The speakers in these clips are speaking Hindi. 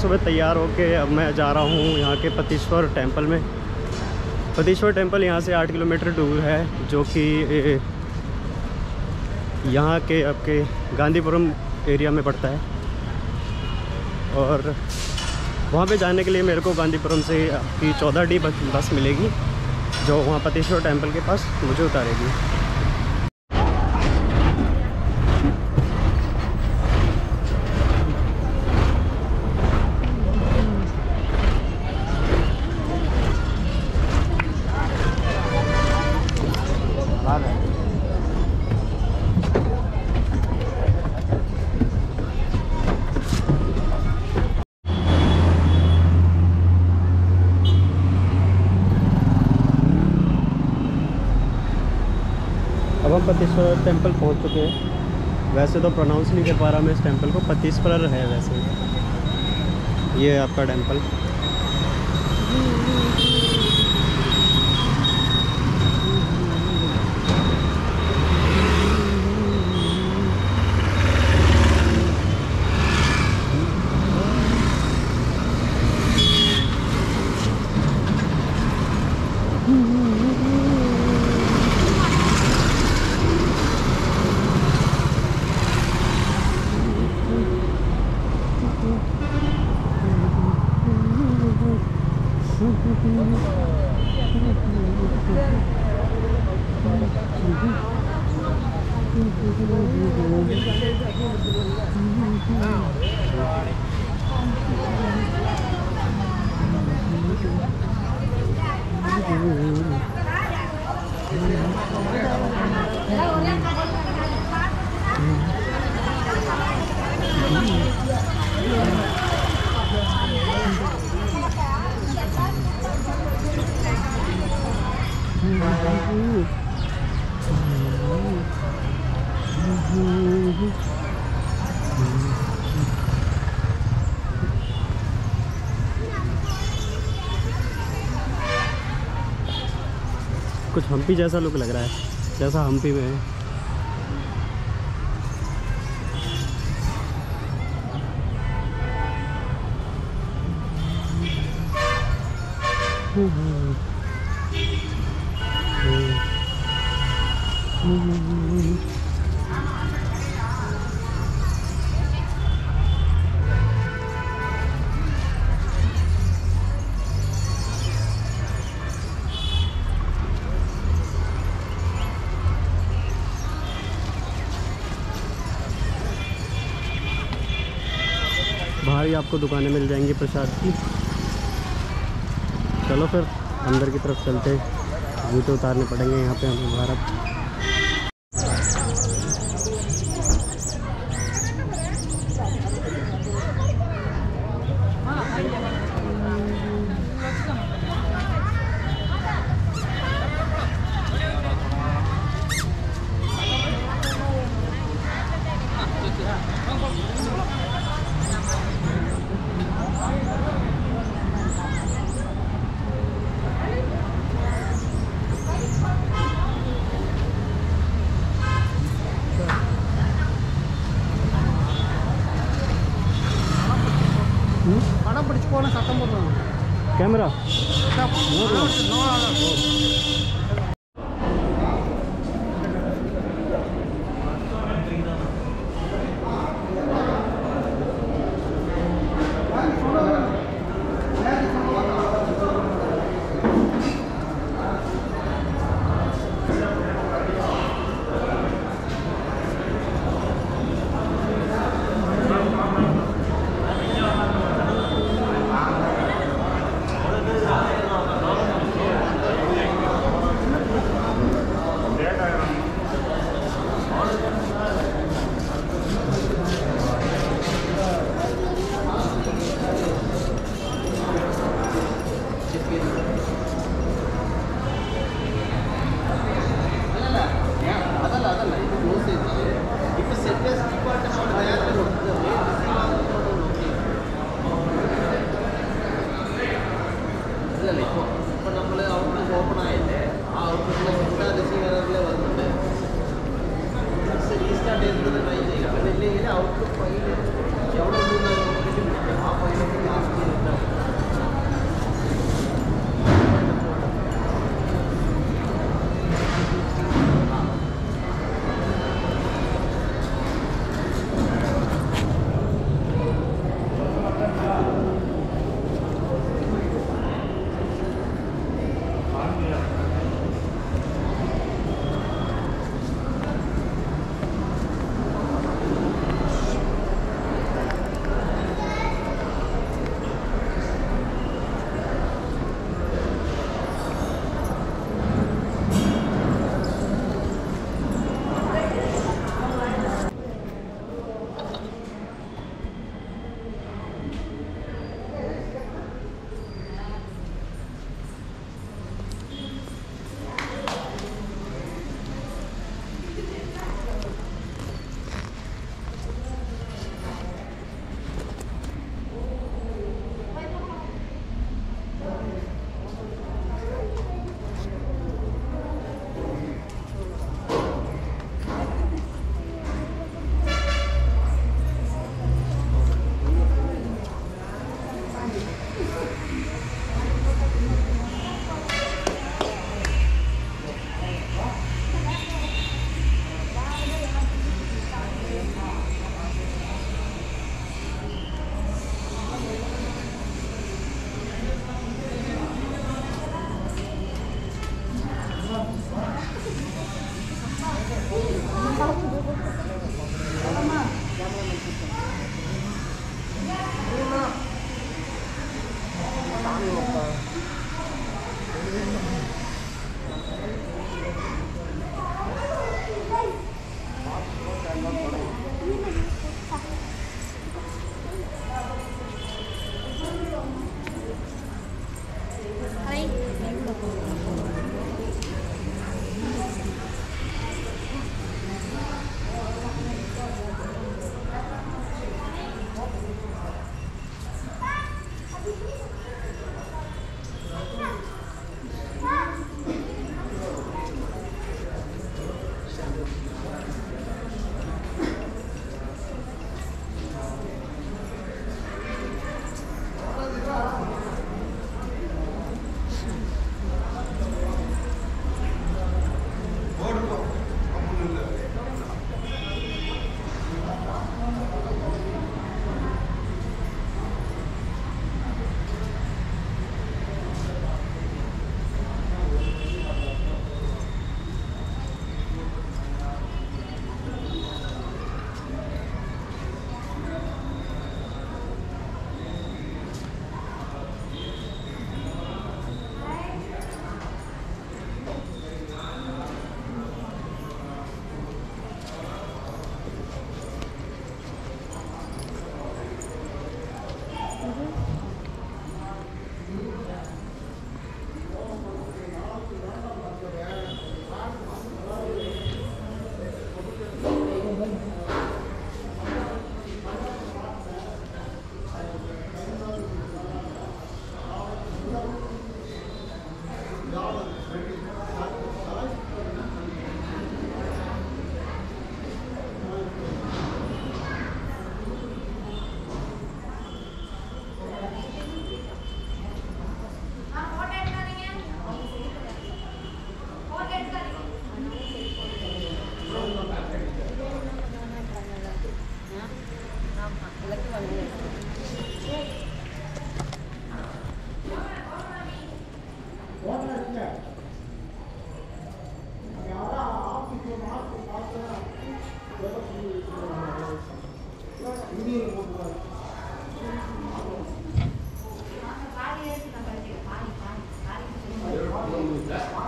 सुबह तैयार होके अब मैं जा रहा हूँ यहाँ के पतीश्वर टेंपल में। पतीश्वर टेंपल यहाँ से आठ किलोमीटर दूर है, जो कि यहाँ के आपके गांधीपुरम एरिया में पड़ता है। और वहाँ पे जाने के लिए मेरे को गांधीपुरम से आपकी चौदह डी बस मिलेगी, जो वहाँ पतेश्वर टेंपल के पास मुझे उतारेगी। हम पतीश्वर टेंपल पहुँच चुके हैं। वैसे तो प्रोनाउंस नहीं कर पा रहा मैं इस टेंपल को पतीश्वर है वैसे। ये है आपका टेंपल हम्पी जैसा लुक लग रहा है जैसा हम्पी में है। बाहर ही आपको दुकानें मिल जाएँगी प्रसाद की। चलो फिर, अंदर की तरफ़ चलते हैं। जूते उतारने पड़ेंगे यहाँ पे हमें Bharat. ಸತ್ತೊಂಬತ್ತು camera Rất là. That's Yeah.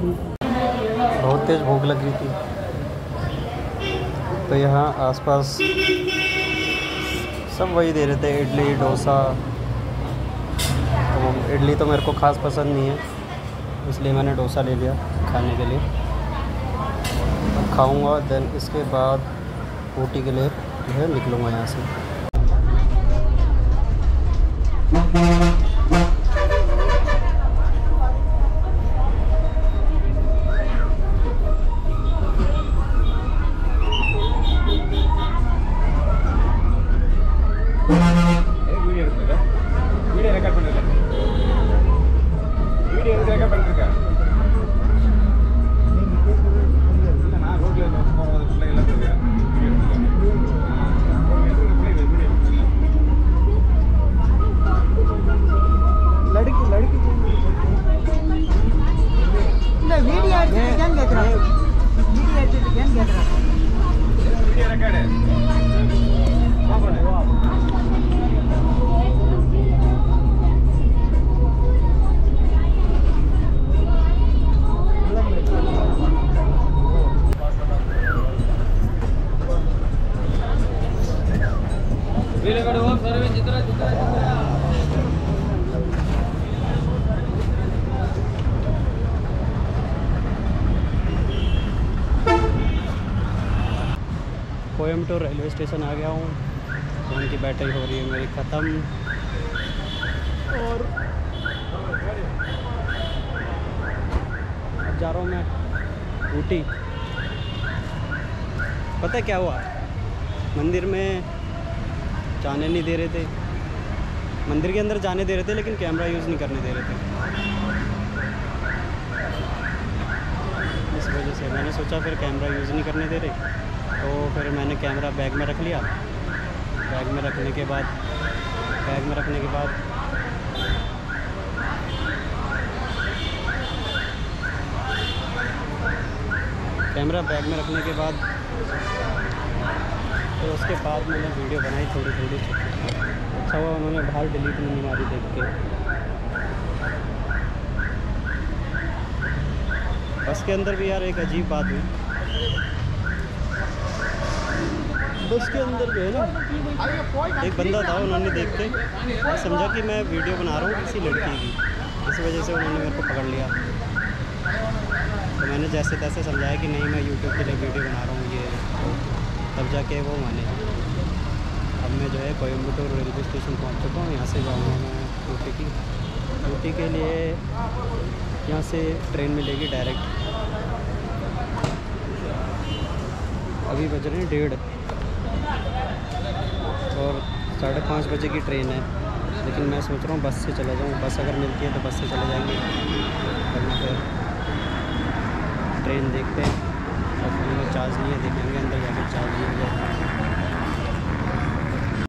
बहुत तेज़ भूख लग रही थी। तो यहाँ आसपास सब वही दे रहे थे, इडली, डोसा। तो इडली तो मेरे को ख़ास पसंद नहीं है, इसलिए मैंने डोसा ले लिया खाने के लिए। अब खाऊँगा देन इसके बाद ऊटी के लिए जो है निकलूँगा यहाँ से। कोयम्बटूर रेलवे स्टेशन आ गया हूँ। फ़ोन की बैटरी हो रही है मेरी, ख़त्म। और जा रहा हूँ मैं ऊटी। पता क्या हुआ? मंदिर में जाने नहीं दे रहे थे। मंदिर के अंदर जाने दे रहे थे, लेकिन कैमरा यूज़ नहीं करने दे रहे थे। इस वजह से मैंने सोचा फिर कैमरा यूज़ नहीं करने दे रहे। तो फिर मैंने कैमरा बैग में रख लिया। बैग में रखने के बाद, बैग में रखने के बाद कैमरा बैग में रखने के बाद तो उसके बाद मैंने वीडियो बनाई थोड़ी थोड़ी। अच्छा हुआ उन्होंने बाहर डिलीट नहीं मारी देख के। बस के अंदर भी यार एक अजीब बात हुई। बस के अंदर जो है ना, एक बंदा था, उन्होंने देख के समझा कि मैं वीडियो बना रहा हूँ किसी लड़की की। इस वजह से उन्होंने मेरे को पकड़ लिया। तो मैंने जैसे तैसे समझाया कि नहीं, मैं यूट्यूब के लिए वीडियो बना रहा हूँ, ये तब जाके वो माने। अब मैं जो है कोयम्बटूर रेलवे स्टेशन पहुँच चुका हूँ, यहाँ से जाऊँगा मैं ऊटी की। ऊटी के लिए यहाँ से ट्रेन मिलेगी डायरेक्ट। अभी बज रहे हैं डेढ़। और साढ़े पाँच बजे की ट्रेन है। लेकिन मैं सोच रहा हूँ बस से चला जाऊँ। बस अगर मिलती है तो बस से चले जाएँगे। वरना फिर ट्रेन देखते हैं। और फ़ोन में चार्ज नहीं है देखेंगे अंदर जाकर चार्ज नहीं हो जाए